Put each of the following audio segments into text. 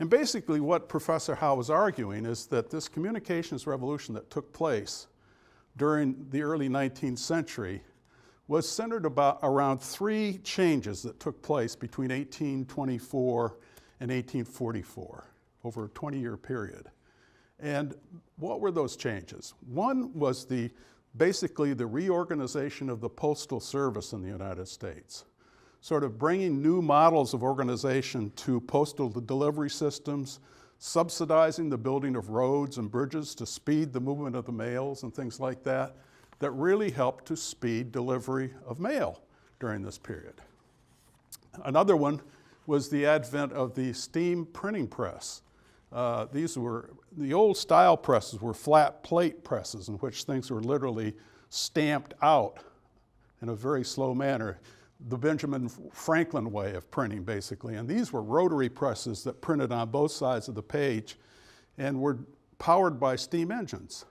And basically, what Professor Howe was arguing is that this communications revolution that took place during the early 19th century was centered about around three changes that took place between 1824 and 1844 over a 20 year period. And what were those changes? One was the basically the reorganization of the postal service in the United States, sort of bringing new models of organization to postal delivery systems, subsidizing the building of roads and bridges to speed the movement of the mails and things like that, that really helped to speed delivery of mail during this period. Another one was the advent of the steam printing press. Uh, these were, the old style presses were flat plate presses in which things were literally stamped out in a very slow manner. The Benjamin Franklin way of printing, basically. And these were rotary presses that printed on both sides of the page and were powered by steam engines.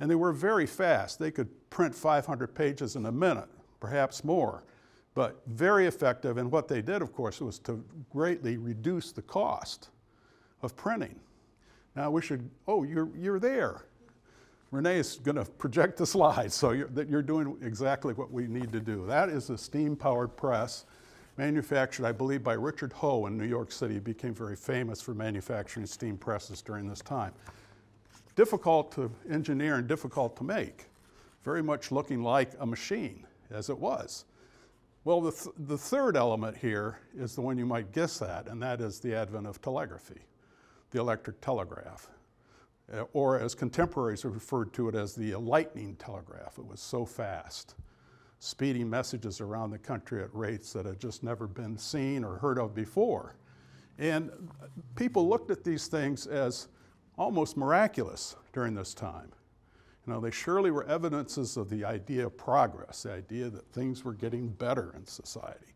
And they were very fast. They could print 500 pages in a minute, perhaps more, but very effective. And what they did, of course, was to greatly reduce the cost of printing. Now we should, oh, you're, you're there. Renee is going to project the slides, so you're, that you're doing exactly what we need to do. That is a steam-powered press manufactured, I believe, by Richard Hoe in New York City. He became very famous for manufacturing steam presses during this time. Difficult to engineer and difficult to make very much looking like a machine as it was. Well, the, th the third element here is the one you might guess at, and that is the advent of telegraphy, the electric telegraph. Uh, or as contemporaries referred to it as the lightning telegraph. It was so fast, speeding messages around the country at rates that had just never been seen or heard of before. And people looked at these things as almost miraculous during this time. You know, they surely were evidences of the idea of progress, the idea that things were getting better in society.